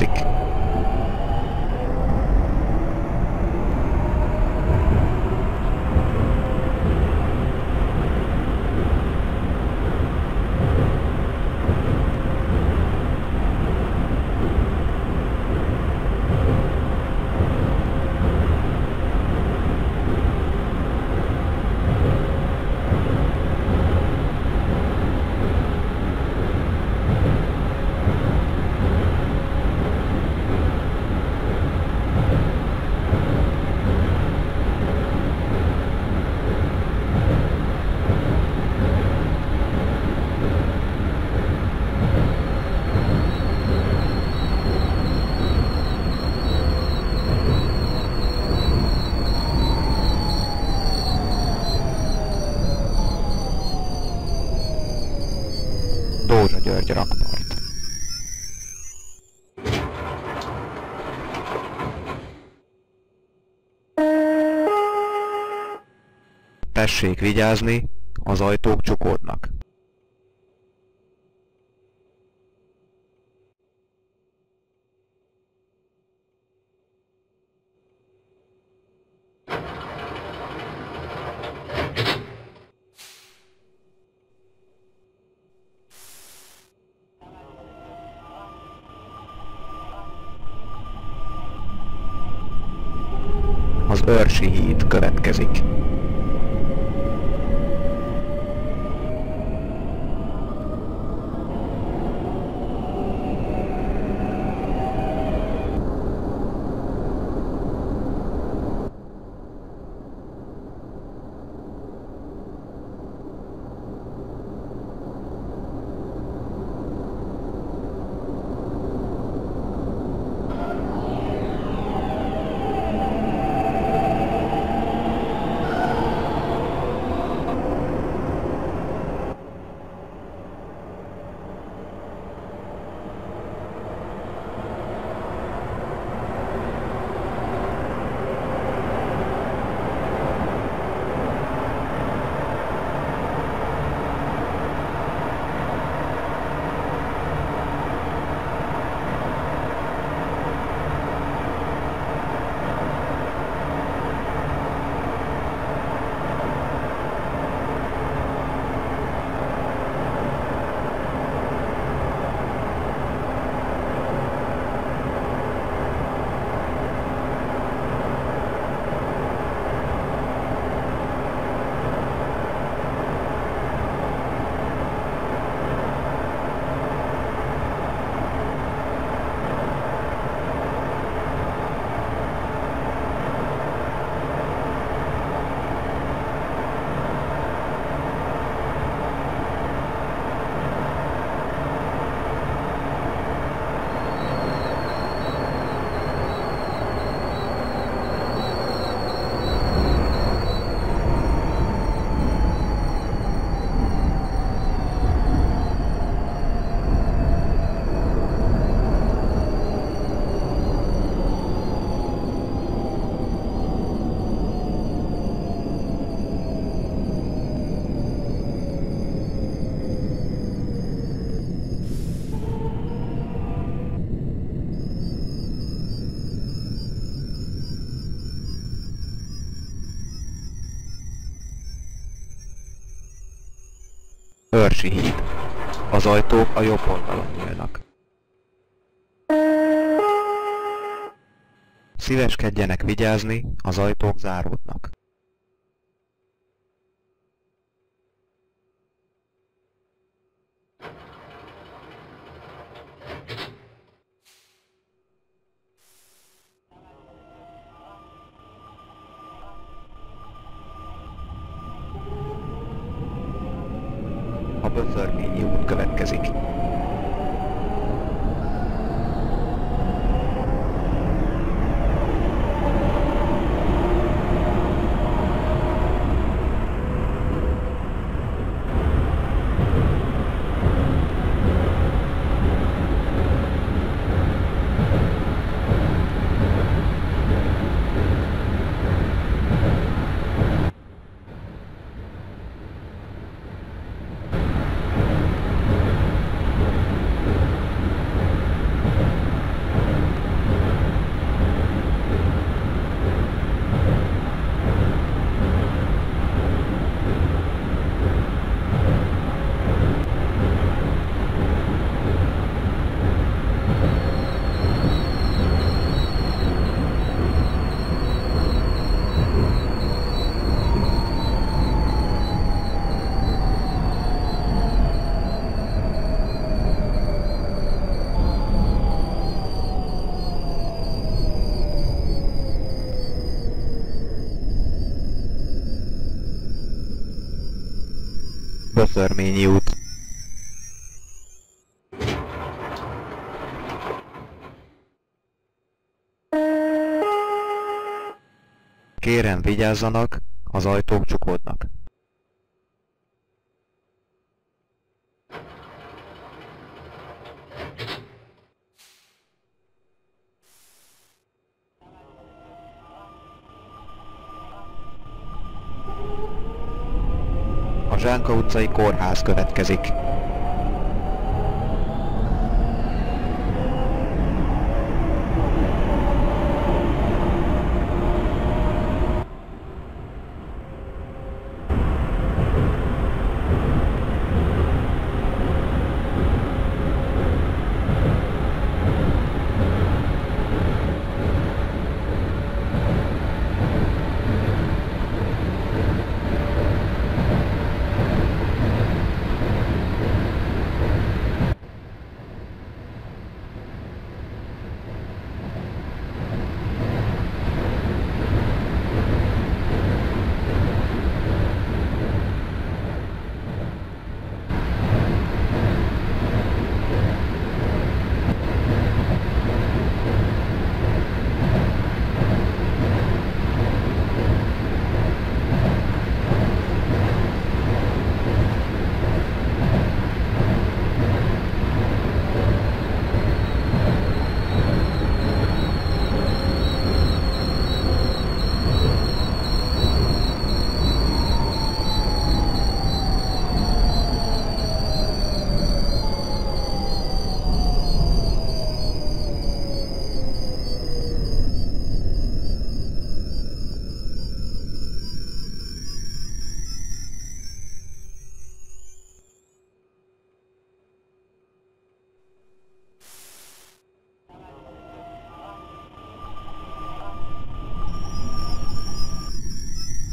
music. Tessék vigyázni, az ajtók csukodnak. Az Örsi híd következik. Örsi híd. Az ajtók a jobb oldalon nyílnak. Szíveskedjenek vigyázni, az ajtók záródnak. Pöszörményi út. Kérem vigyázzanak, az ajtók csukódnak. Utcai kórház következik.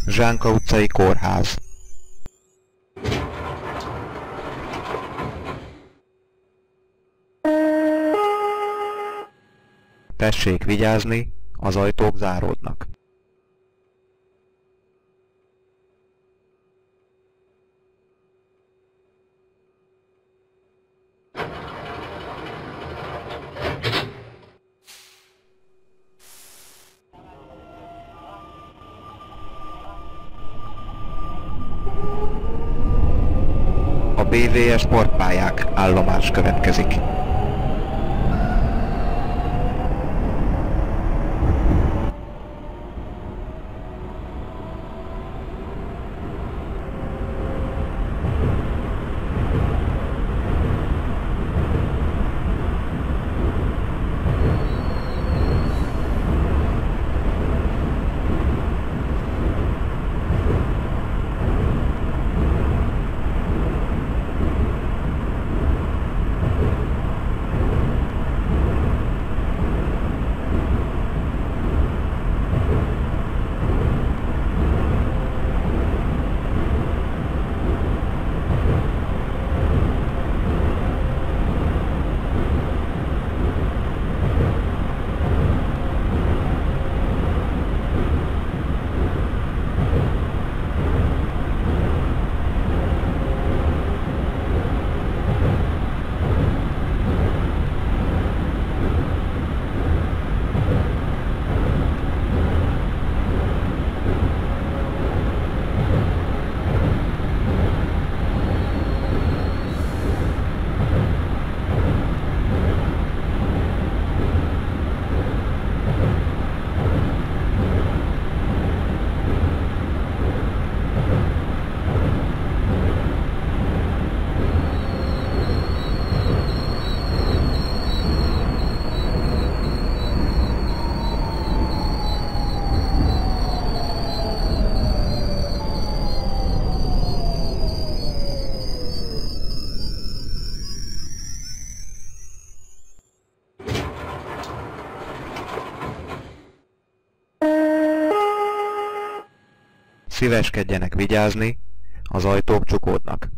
Zsánka utcai kórház. Tessék vigyázni, az ajtók záródnak. Szíveskedjenek vigyázni, az ajtók csukódnak.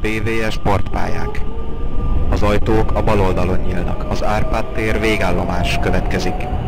BVS sportpályán. Ajtók a bal oldalon nyílnak. Az Árpád tér végállomás következik.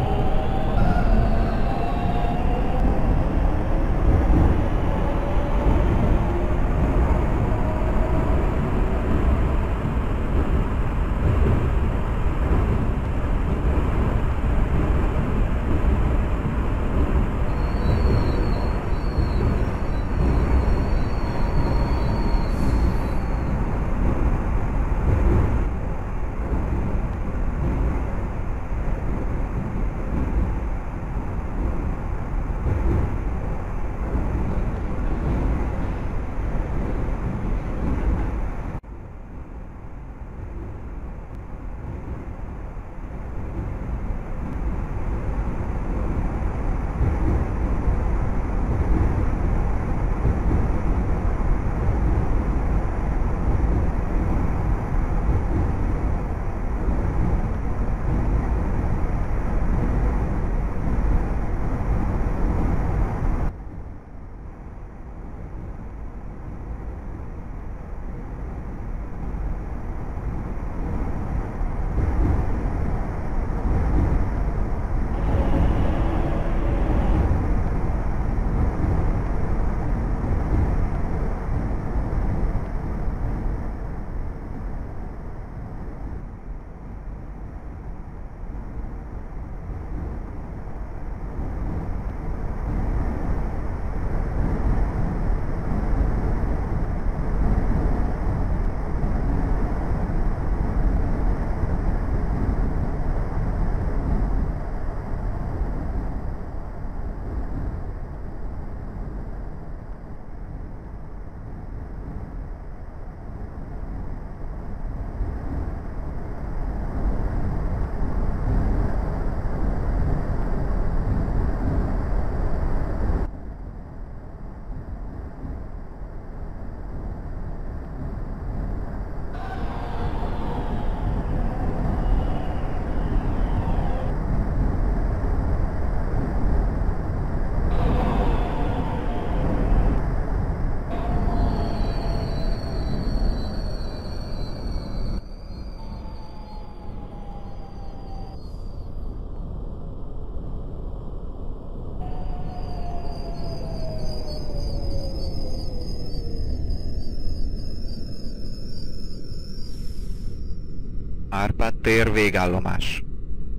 Árpád tér végállomás.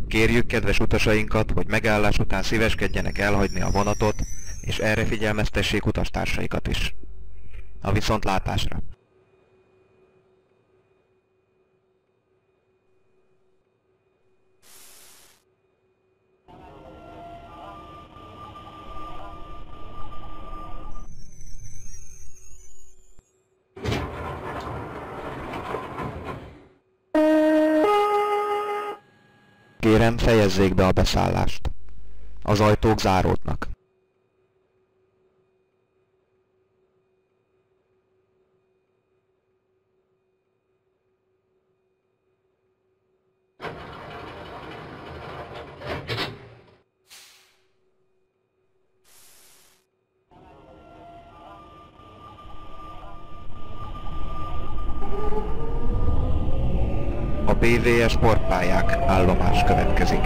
Kérjük kedves utasainkat, hogy megállás után szíveskedjenek elhagyni a vonatot, és erre figyelmeztessék utastársaikat is. A viszontlátásra! Fejezzék be a beszállást. Az ajtók záródnak. BVS sportpályák állomás következik.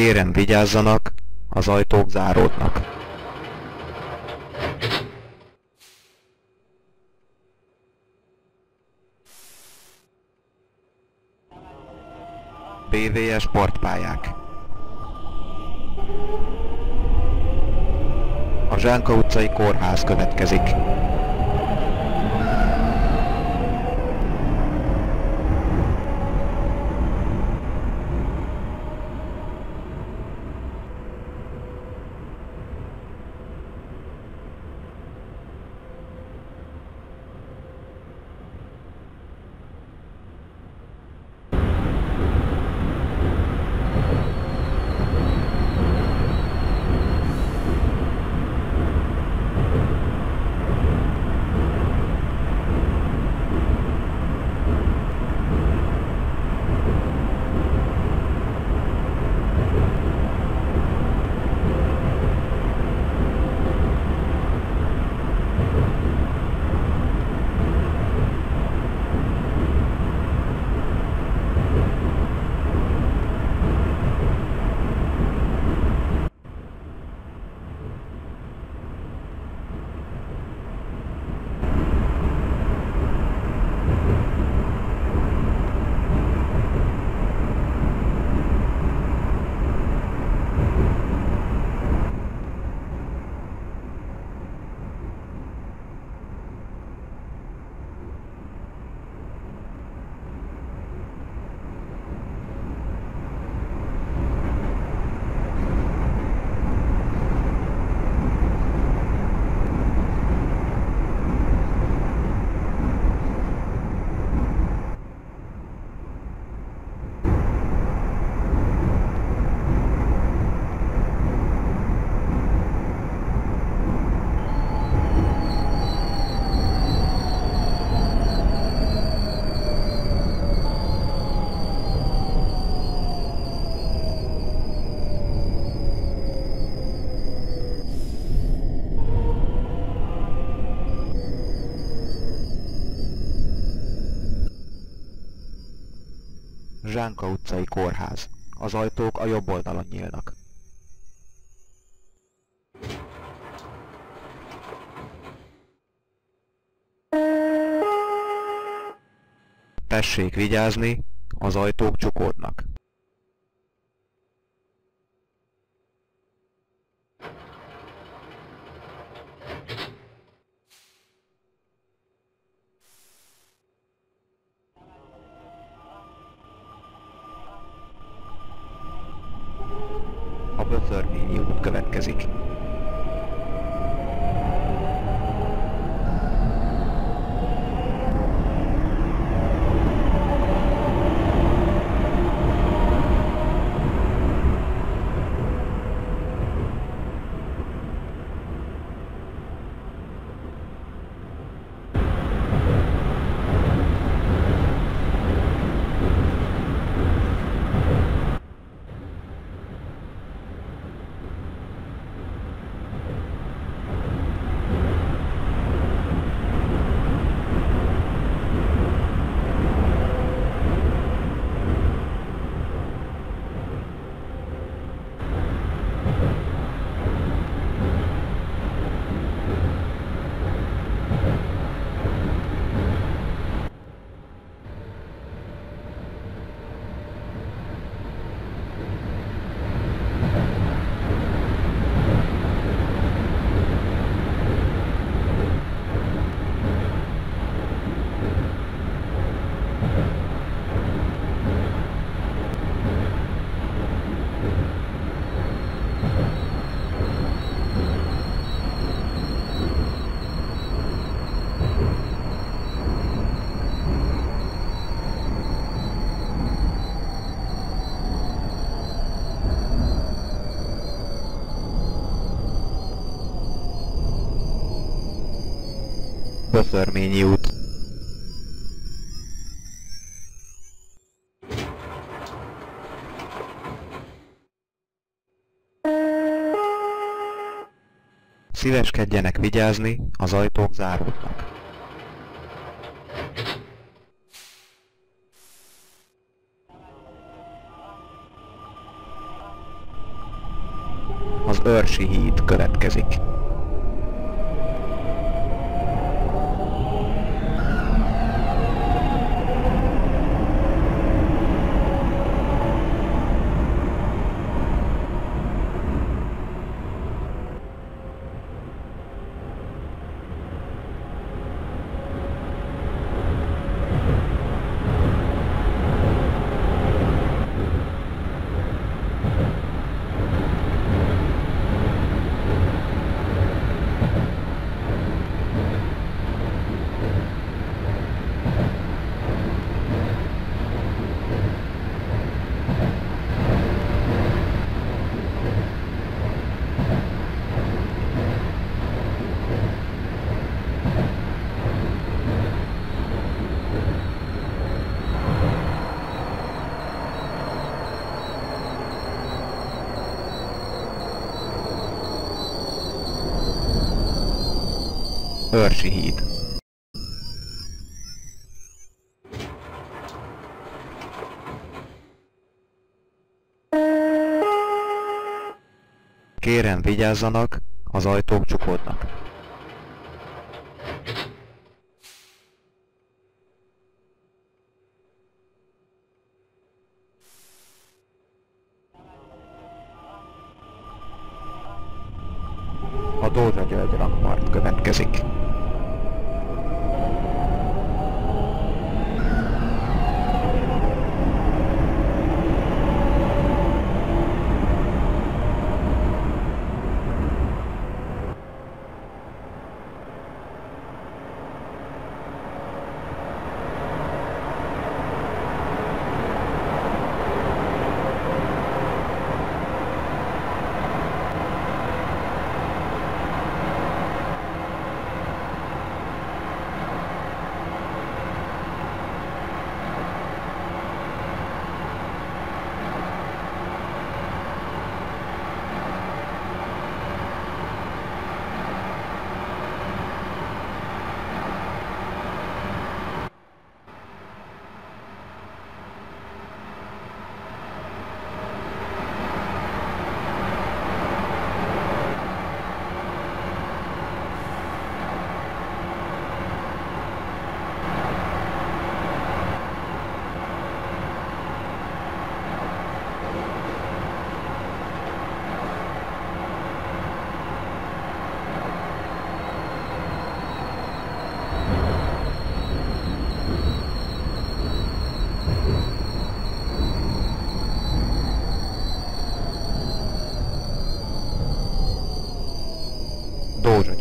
Kérem vigyázzanak, az ajtók záródnak. PVS sportpályák A Zsánka utcai kórház következik. Zsánka utcai kórház. Az ajtók a jobb oldalon nyílnak. Tessék vigyázni, az ajtók csukódnak. Böszörményi út. Szíveskedjenek vigyázni, az ajtók záródnak. Az Örsi híd következik. Örsi híd. Kérem vigyázzanak, az ajtók csukódnak. A Dózsa György rakpart következik.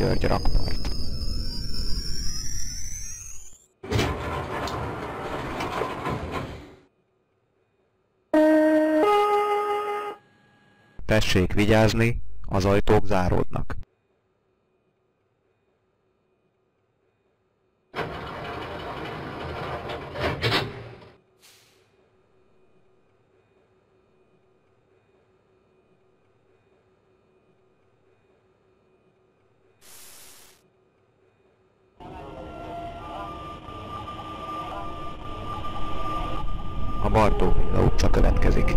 Dózsa György rakpart. Tessék vigyázni, az ajtók záródnak. A Bartók utca következik.